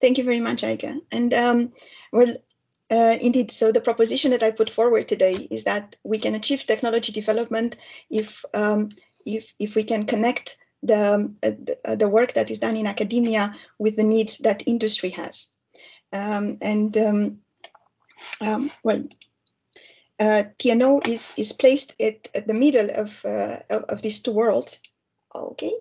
Thank you very much, Aika. And um, well, uh, indeed, so the proposition that I put forward today is that we can achieve technology development if um, if if we can connect the, the, uh, the work that is done in academia with the needs that industry has. Um, and um, um well, uh, TNO is is placed at, at the middle of, uh, of, of these two worlds. Okay.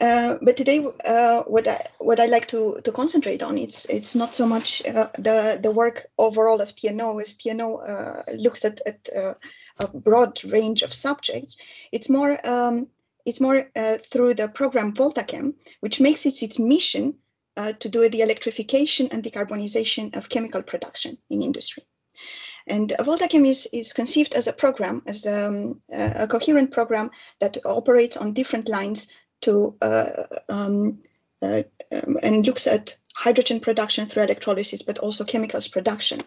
Uh, but today, uh, what I what I like to to concentrate on it's it's not so much uh, the the work overall of TNO as TNO uh, looks at at uh, a broad range of subjects. It's more um, it's more through the program VoltaChem, which makes it its mission to do the electrification and decarbonization of chemical production in industry. And VoltaChem is, is conceived as a program, as um, a coherent program that operates on different lines to uh, um, uh, um, and looks at hydrogen production through electrolysis, but also chemicals production.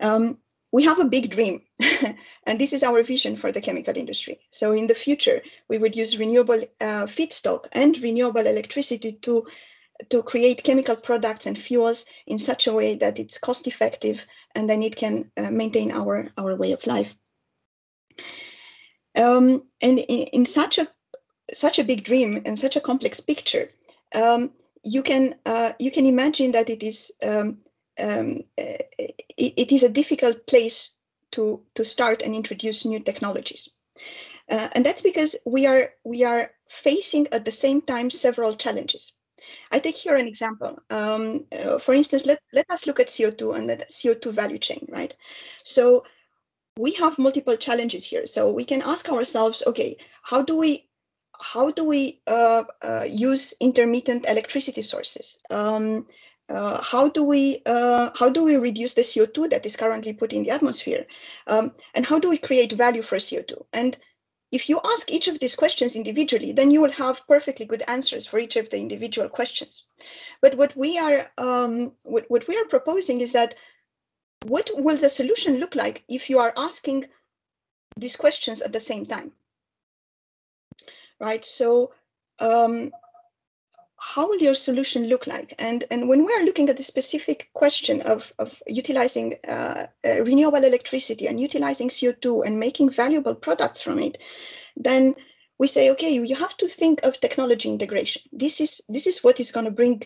Um, we have a big dream, and this is our vision for the chemical industry. So in the future, we would use renewable uh, feedstock and renewable electricity to to create chemical products and fuels in such a way that it's cost effective and then it can uh, maintain our, our way of life. Um, and in, in, such a such a big dream and such a complex picture, um, you can uh, you can imagine that it is um, um, it, it is a difficult place to to start and introduce new technologies, uh, and that's because we are we are facing at the same time several challenges. I take here an example. Um, uh, for instance, let, let us look at CO2 and the CO2 value chain, right? So we have multiple challenges here. So we can ask ourselves, okay, how do we how do we uh, uh, use intermittent electricity sources? Um, uh, how do we uh, how do we reduce the CO2 that is currently put in the atmosphere? Um, and how do we create value for CO2? And if you ask each of these questions individually, then you will have perfectly good answers for each of the individual questions. But what we are um, what, what we are proposing is that what will the solution look like if you are asking these questions at the same time? Right? So um, how will your solution look like? And, and when we are looking at the specific question of, of utilizing uh, uh, renewable electricity and utilizing CO2 and making valuable products from it, then we say, okay, you have to think of technology integration. This is this is what is going to bring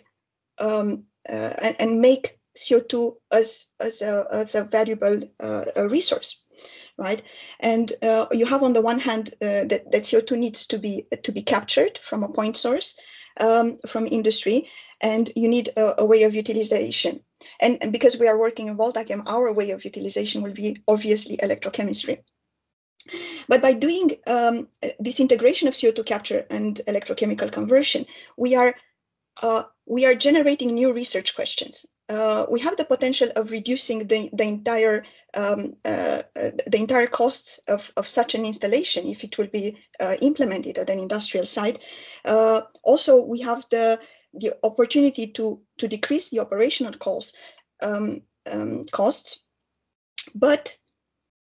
um, uh, and, and, make CO2 as as a, as a valuable uh, a resource right? And uh, you have on the one hand uh, that, that CO2 needs to be to be captured from a point source um, from industry, and you need a, a way of utilization. And, and, because we are working in VoltaChem, our way of utilization will be obviously electrochemistry. But by doing um, this integration of CO2 capture and electrochemical conversion, we are uh, we are generating new research questions uh, we have the potential of reducing the, the entire um, uh, uh, the entire costs of, of such an installation if it will be uh, implemented at an industrial site. Uh, also, we have the the opportunity to to decrease the operational costs um, um, costs, but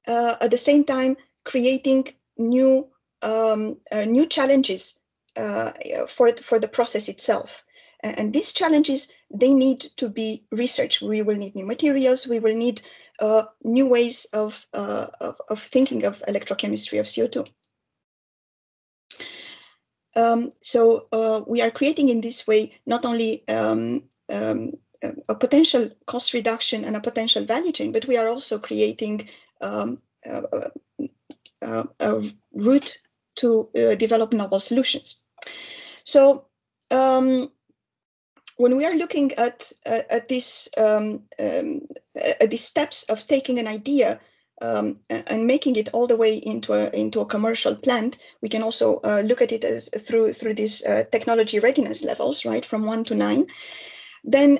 uh, at the same time creating new um, new challenges for for the process itself. And these challenges, they need to be researched. We will need new materials. We will need uh, new ways of, uh, of, of, thinking of electrochemistry of CO2. Um, so uh, we are creating in this way not only um, um, a potential cost reduction and a potential value chain, but we are also creating um, a, a, a, route to uh, develop novel solutions. So um, when we are looking at uh, at this um, um, at these steps of taking an idea um, and making it all the way into a into a commercial plant, we can also uh, look at it as through through these uh, technology readiness levels, right, from one to nine. Then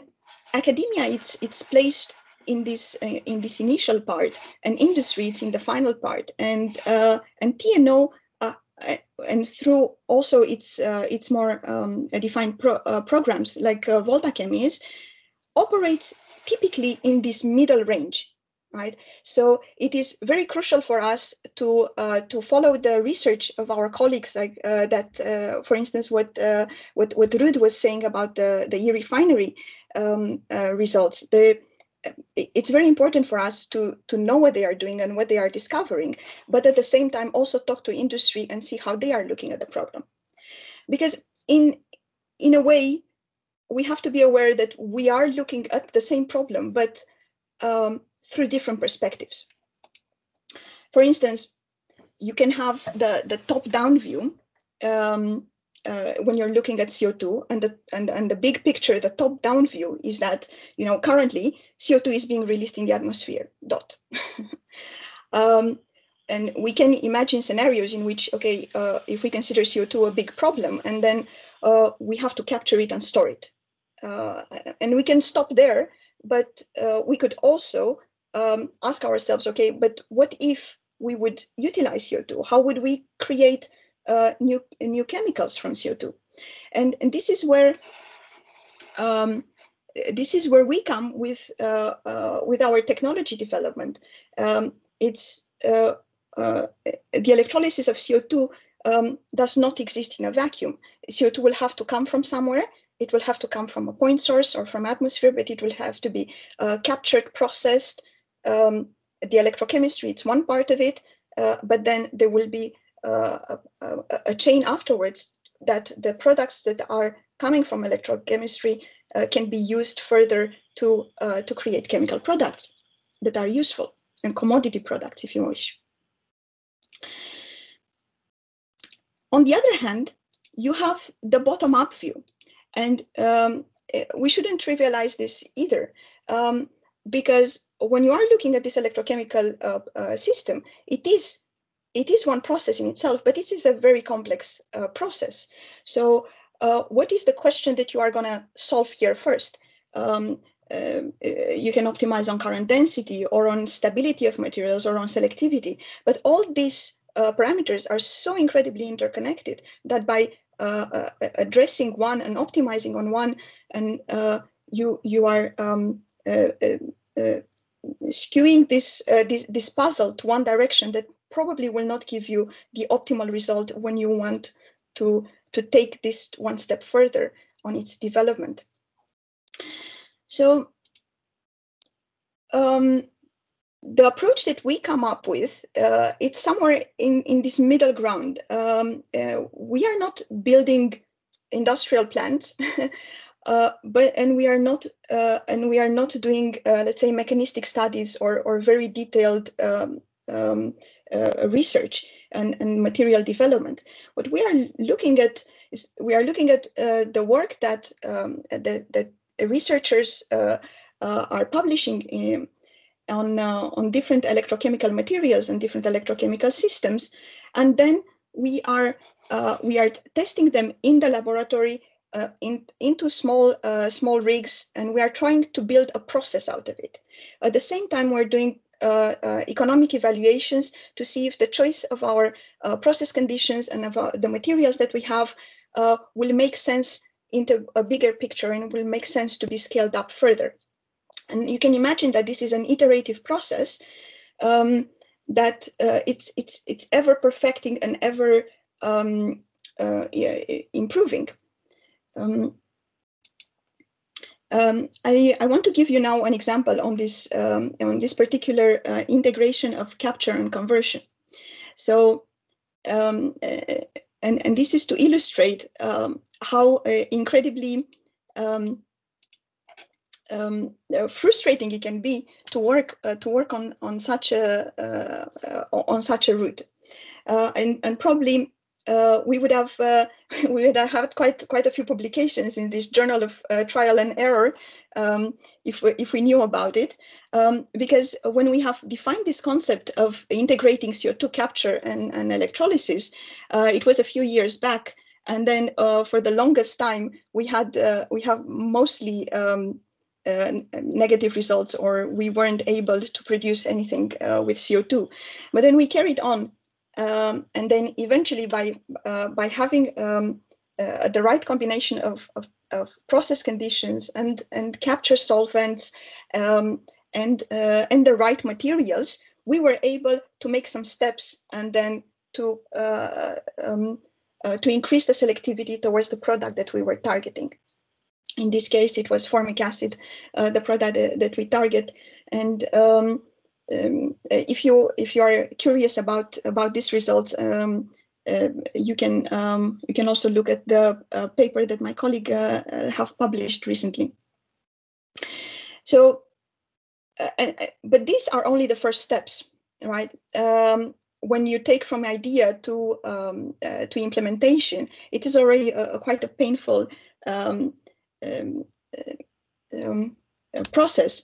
academia, it's it's placed in this uh, in this initial part, and industry, it's in the final part, and uh, and TNO and through also its uh, its more um, defined pro, uh, programs like uh, VoltaChem is operates typically in this middle range, right? So it is very crucial for us to uh, to follow the research of our colleagues, like uh, that, uh, for instance, what uh, what what Ruud was saying about the the e-refinery um, uh, results. The it's very important for us to to know what they are doing and what they are discovering, but at the same time also talk to industry and see how they are looking at the problem, because in in a way we have to be aware that we are looking at the same problem, but um, through different perspectives. For instance, you can have the, the top-down view um, uh, when you're looking at CO2 and the, and, and the big picture, the top-down view is that, you know, currently CO2 is being released in the atmosphere, dot. um, and we can imagine scenarios in which, okay, uh, if we consider CO2 a big problem, and then uh, we have to capture it and store it. Uh, and we can stop there, but uh, we could also um, ask ourselves, okay, but what if we would utilize CO2? How would we create uh, new new chemicals from CO2? And and this is where um, this is where we come with uh, uh, with our technology development. Um, it's uh, uh, the electrolysis of CO2 um, does not exist in a vacuum. CO2 will have to come from somewhere. It will have to come from a point source or from atmosphere, but it will have to be uh, captured, processed, um, the electrochemistry, it's one part of it, but then there will be a, a, chain afterwards that the products that are coming from electrochemistry uh, can be used further to, uh, to create chemical products that are useful and commodity products, if you wish. On the other hand, you have the bottom-up view, and um, eh, we shouldn't trivialize this either, um, because when you are looking at this electrochemical uh, uh, system, it is it is one process in itself, but it is a very complex uh, process. So uh, what is the question that you are going to solve here first? Um, uh, you can optimize on current density or on stability of materials or on selectivity, but all these uh, parameters are so incredibly interconnected that by addressing one and optimizing on one, and you you are um, skewing this, uh, this, this puzzle to one direction that probably will not give you the optimal result when you want to, to take this one step further on its development. So um, the approach that we come up with, uh, it's somewhere in, in this middle ground. Um, uh, we are not building industrial plants. Uh, but and we are not uh, and we are not doing uh, let's say mechanistic studies or or very detailed um, um, uh, research and, and material development. What we are looking at is we are looking at uh, the work that um, that, that researchers are publishing in, on on different electrochemical materials and different electrochemical systems, and then we are we are testing them in the laboratory uh, in, into small uh, small rigs, and we are trying to build a process out of it. At the same time, we're doing uh, uh economic evaluations to see if the choice of our uh, process conditions and of the materials that we have uh, will make sense into a bigger picture and will make sense to be scaled up further. And you can imagine that this is an iterative process um, that it's it's it's ever perfecting and ever um, yeah, improving. Um, um, I, I, want to give you now an example on this um, on this particular uh, integration of capture and conversion. So, um, uh, and and this is to illustrate um, how uh, incredibly um, um, frustrating it can be to work uh, to work on on such a uh, on such a route, and and probably uh, we would have uh, we would have had quite quite a few publications in this journal of uh, trial and error um, if we, if we knew about it. Um, because when we have defined this concept of integrating CO2 capture and, and electrolysis uh, it was a few years back. And then uh, for the longest time we had uh, we have mostly um, negative results or we weren't able to produce anything with CO2 but then we carried on um, and then eventually by uh, by having um, uh, the right combination of, of, of, process conditions and and capture solvents um, and uh, and the right materials, we were able to make some steps and then to uh, um, uh, to increase the selectivity towards the product that we were targeting. In this case, it was formic acid, uh, the product that, that, we target. And um, um, if you if you are curious about about these results, um, uh, you can um, you can also look at the uh, paper that my colleague uh, uh have published recently. So, uh, uh, but these are only the first steps, right? Um, when you take from idea to um, to implementation, it is already a, a quite a painful process.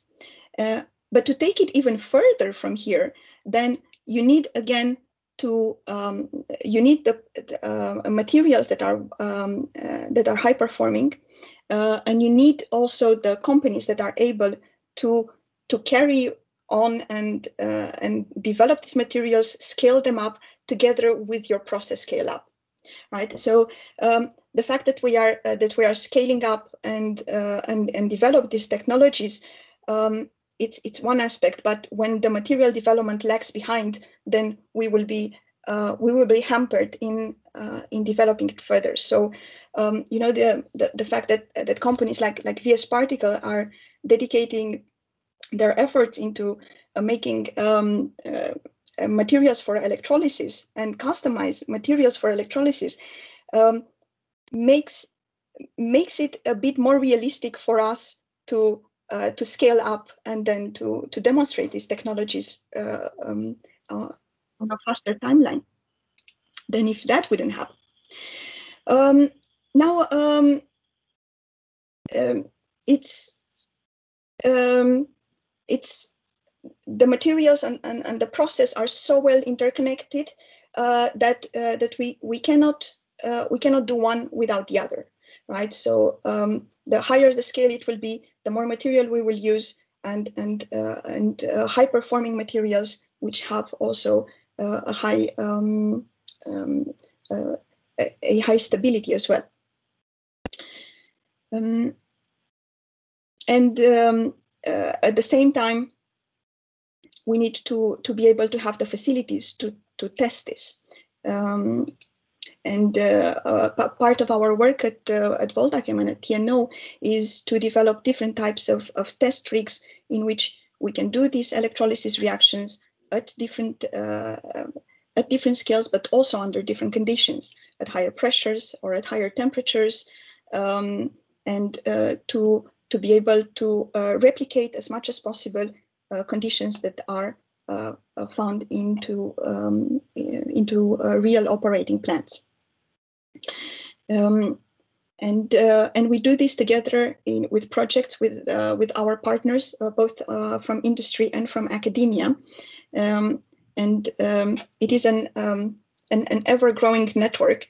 But to take it even further from here, then you need again to um, you need the, uh, materials that are um, uh, that are high performing, uh, and you need also the companies that are able to to carry on and uh, and develop these materials, scale them up together with your process scale up, right? So um, the fact that we are uh, that we are scaling up and uh, and and develop these technologies. Um, it's it's one aspect, but when the material development lags behind, then we will be uh, we will be hampered in uh, in developing it further. So, um, you know, the, the, the fact that that companies like like VS Particle are dedicating their efforts into uh, making um, uh, materials for electrolysis and customize materials for electrolysis um, makes makes it a bit more realistic for us to uh, to scale up and then to to demonstrate these technologies uh, um, uh, on a faster timeline than if that wouldn't happen. Um, now um, um, it's um, it's the materials and, and, and the process are so well interconnected uh, that uh, that we we cannot uh, we cannot do one without the other right? So um, the higher the scale it will be, the more material we will use and, and, uh, and uh, high performing materials, which have also uh, a high um, um, uh, a high stability as well. Um, and um, uh, at the same time, we need to, to be able to have the facilities to, to test this. And uh, uh, part of our work at, uh, at VoltaChem and at TNO is to develop different types of, of test rigs in which we can do these electrolysis reactions at different uh, at different scales, but also under different conditions, at higher pressures or at higher temperatures, um, and uh, to to be able to uh, replicate as much as possible conditions that are found into um, into real operating plants. Um, and uh, and we do this together in, with projects with uh, with our partners, uh, both uh, from industry and from academia, um, and um, it is an um, an, an ever growing network,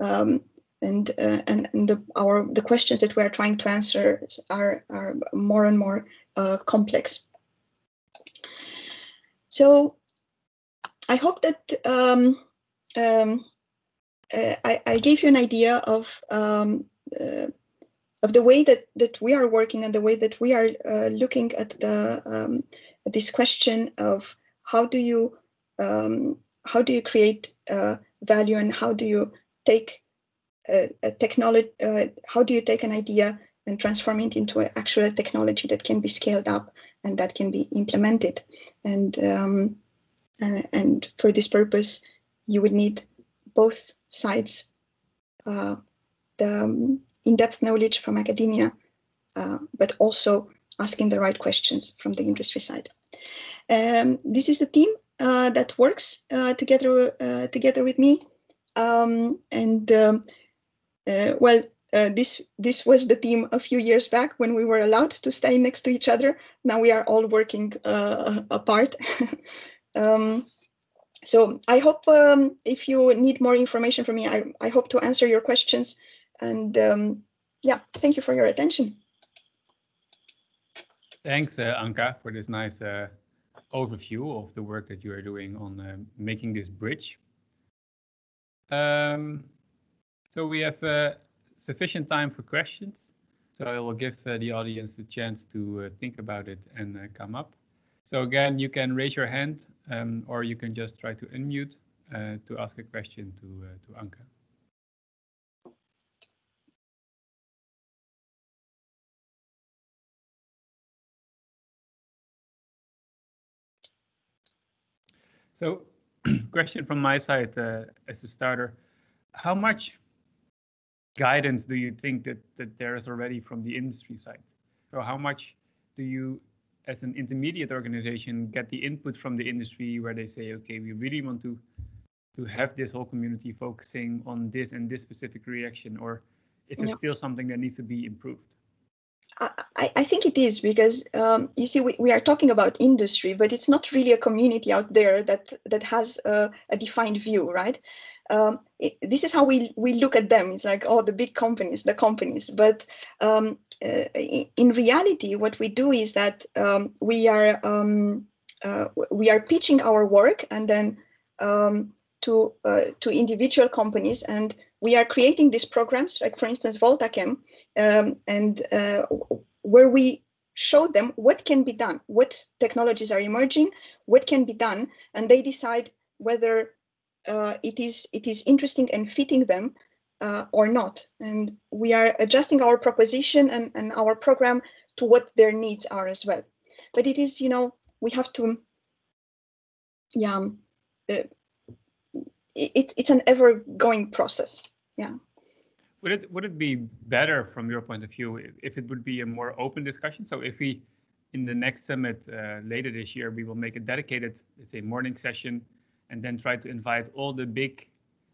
um, and uh, and, and the, our the questions that we are trying to answer are are more and more uh, complex. So, I hope that. Uh, I, I, gave you an idea of um, uh, of the way that that we are working and the way that we are uh, looking at the um, this question of how do you um, how do you create uh, value and how do you take a, a technology uh, how do you take an idea and transform it into an actual technology that can be scaled up and that can be implemented? And um, and for this purpose you would need both sides, uh, the um, in-depth knowledge from academia, uh, but also asking the right questions from the industry side. Um, this is the team uh, that works uh, together uh, together with me, um, and um, uh, well, this this was the team a few years back when we were allowed to stay next to each other. Now we are all working apart. so I hope um, if you need more information from me, I, I hope to answer your questions. And um, yeah, thank you for your attention. Thanks, uh, Anca, for this nice uh, overview of the work that you are doing on uh, making this bridge. Um, so we have uh, sufficient time for questions. So I will give uh, the audience a chance to uh, think about it and come up. So again, you can raise your hand um, or you can just try to unmute uh, to ask a question to, uh, to Anca. So question from my side uh, as a starter, how much guidance do you think that, that there is already from the industry side? So how much do you, as an intermediate organization, get the input from the industry where they say, okay, we really want to to have this whole community focusing on this and this specific reaction, or is it yeah. still something that needs to be improved? I, I, think it is because um, you see we, we are talking about industry, but it's not really a community out there that that has a, a defined view, right? Um, it, this is how we we look at them. It's like oh the big companies, the companies. But um, uh, in reality, what we do is that um, we are um, uh, we are pitching our work and then um, to uh, to individual companies and we are creating these programs, like for instance, VoltaChem, um, and uh, where we show them what can be done, what technologies are emerging, what can be done, and they decide whether uh, it is it is interesting and fitting them uh, or not. And we are adjusting our proposition and, and our program to what their needs are as well. But it is, you know, we have to, yeah, um, uh, it, it's an ever going process. Yeah. Would it would it be better from your point of view if it would be a more open discussion? So if we in the next summit uh, later this year, we will make a dedicated, let's say, morning session, and then try to invite all the big,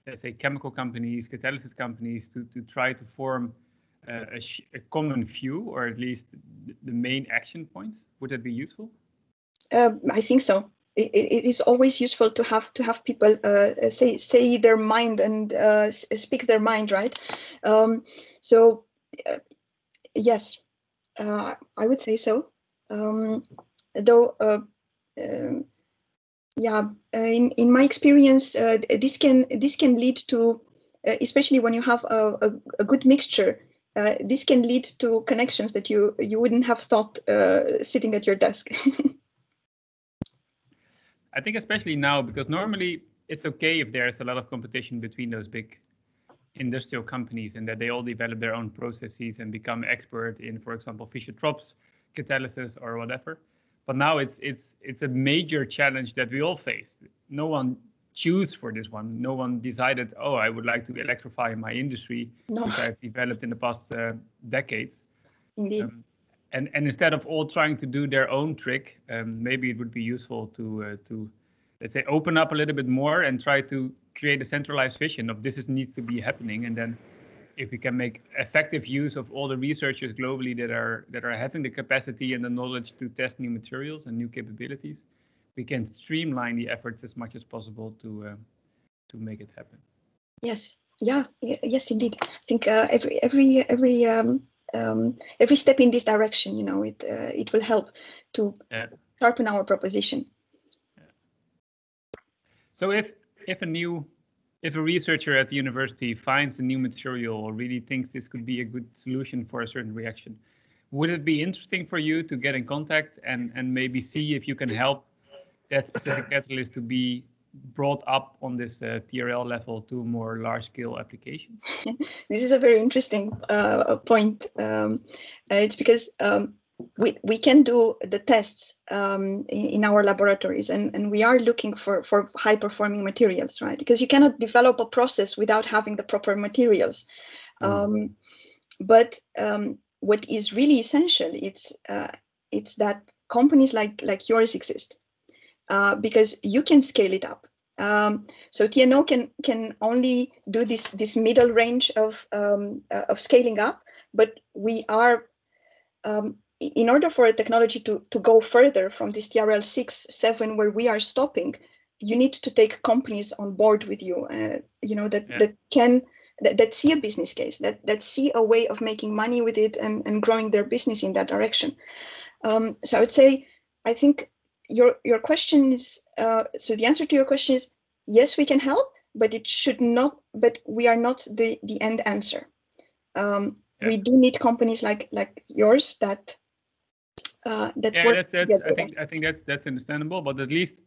let's say, chemical companies, catalysis companies, to to try to form uh, a, a, common view, or at least the main action points. Would that be useful? Uh, I think so it, it is always useful to have to have people uh, say say their mind and uh, speak their mind, right? Um, so uh, yes, uh, I would say so. Um, though, uh, um, yeah, uh, in in my experience, this can this can lead to, especially when you have a, a, a good mixture. this can lead to connections that you you wouldn't have thought sitting at your desk. I think especially now because normally it's okay if there's a lot of competition between those big industrial companies and that they all develop their own processes and become expert in, for example, Fischer-Tropsch catalysis or whatever. But now it's it's it's a major challenge that we all face. No one choose for this one. No one decided, oh, I would like to electrify my industry, no. which I've developed in the past uh, decades. Indeed. Um, and and instead of all trying to do their own trick, um, maybe it would be useful to uh, to let's say open up a little bit more and try to create a centralized vision of this is, needs to be happening, and then if we can make effective use of all the researchers globally that are that are having the capacity and the knowledge to test new materials and new capabilities, we can streamline the efforts as much as possible to uh, to make it happen. Yes. Yeah. Yes, indeed. I think uh, every every every um, um, every step in this direction, you know, it uh, it will help to yeah. sharpen our proposition. So if if a new if a researcher at the university finds a new material or really thinks this could be a good solution for a certain reaction, would it be interesting for you to get in contact and and maybe see if you can help that specific catalyst to be brought up on this uh, TRL level to more large scale applications? this is a very interesting uh, point. Um, uh, it's because um, we, we can do the tests um, in, in, our laboratories and, and we are looking for, for high performing materials, right? Because you cannot develop a process without having the proper materials. Mm. but um, what is really essential, it's, uh, it's that companies like, like yours exist uh, because you can scale it up. Um, so TNO can can only do this this middle range of um, uh, of scaling up, but we are um, in order for a technology to to go further from this TRL six seven where we are stopping, you need to take companies on board with you. Uh, you know that yeah. that can that, that see a business case that that see a way of making money with it and and growing their business in that direction. Um, so I would say I think your your question is uh, so the answer to your question is yes we can help but it should not but we are not the the end answer um, yeah. we do need companies like like yours that uh, that yeah, that's, that's. I think I think that's that's understandable, but at least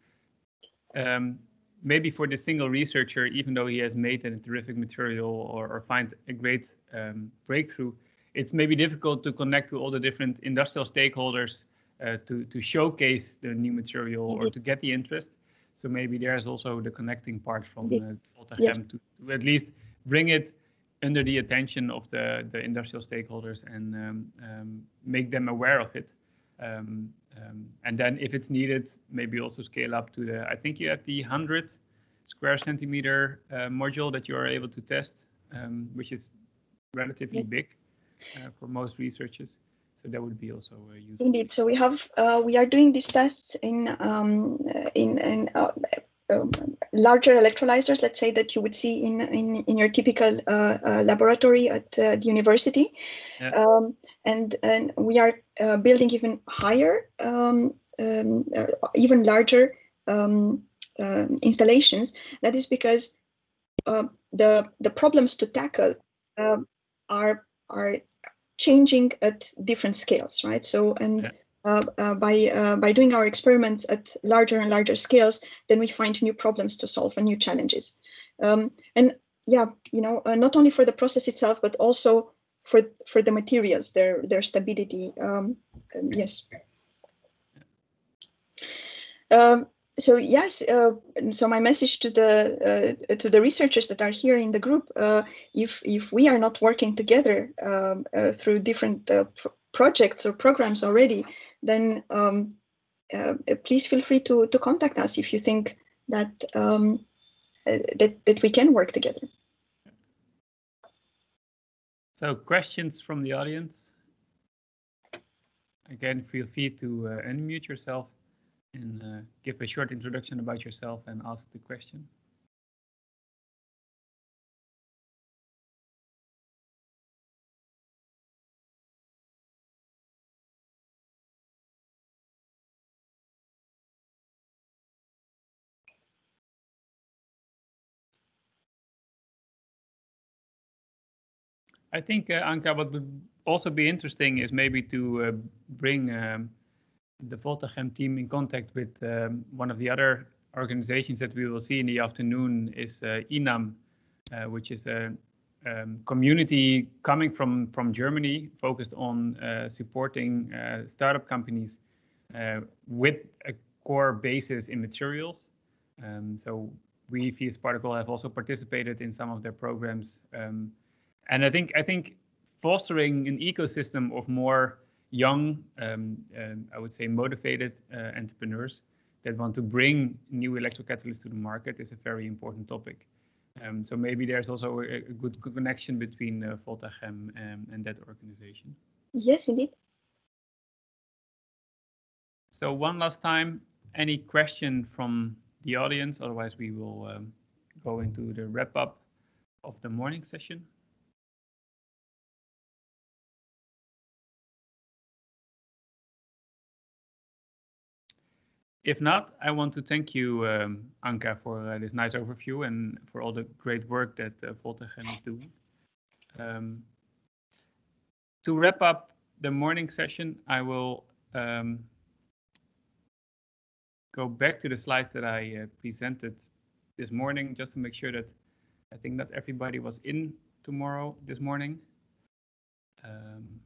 um, maybe for the single researcher, even though he has made a terrific material or, or find a great um, breakthrough, it's maybe difficult to connect to all the different industrial stakeholders to to showcase the new material or to get the interest. So maybe there's also the connecting part from uh, Yes. to, to at least bring it under the attention of the, the industrial stakeholders and um, um, make them aware of it. Um, um, and then if it's needed, maybe also scale up to the, I think you have the 100 square centimeter uh, module that you are able to test, um, which is relatively big uh, for most researchers. So that would be also uh, useful. Indeed. So we have uh, we are doing these tests in um, in, in uh, um, larger electrolyzers. Let's say that you would see in in, in your typical uh, uh, laboratory at uh, the university, Yeah. um, and and we are uh, building even higher, um, um, uh, even larger um, um, installations. That is because uh, the the problems to tackle are are changing at different scales, right? So and Yeah. uh, uh, by uh, by doing our experiments at larger and larger scales, then we find new problems to solve and new challenges. Um, and yeah, you know, uh, not only for the process itself, but also for for the materials, their their stability. Um, um, yes. Um, so yes, uh, so my message to the uh, to the researchers that are here in the group, uh, if if we are not working together um, uh, through different uh, pr- projects or programs already, then um, uh, please feel free to to contact us if you think that um, that that we can work together. So questions from the audience? Again, feel free to unmute yourself and uh, give a short introduction about yourself and ask the question. I think, uh, Anca, what would also be interesting is maybe to uh, bring um, the VoltaChem team in contact with um, one of the other organizations that we will see in the afternoon is uh, INAM, uh, which is a um, community coming from, from Germany focused on uh, supporting uh, startup companies uh, with a core basis in materials. Um, so we, VS Particle, have also participated in some of their programs. Um, and I think I think fostering an ecosystem of more young, um, um, I would say, motivated uh, entrepreneurs that want to bring new electrocatalysts to the market is a very important topic. Um, so maybe there's also a, a good connection between uh, VoltaChem and, and that organization. Yes, indeed. So one last time, any question from the audience? Otherwise, we will um, go into the wrap up of the morning session. If not, I want to thank you, um, Anca, for uh, this nice overview and for all the great work that uh, VoltaChem is doing. Um, to wrap up the morning session, I will um, go back to the slides that I uh, presented this morning, just to make sure that I think that everybody was in tomorrow this morning. Um,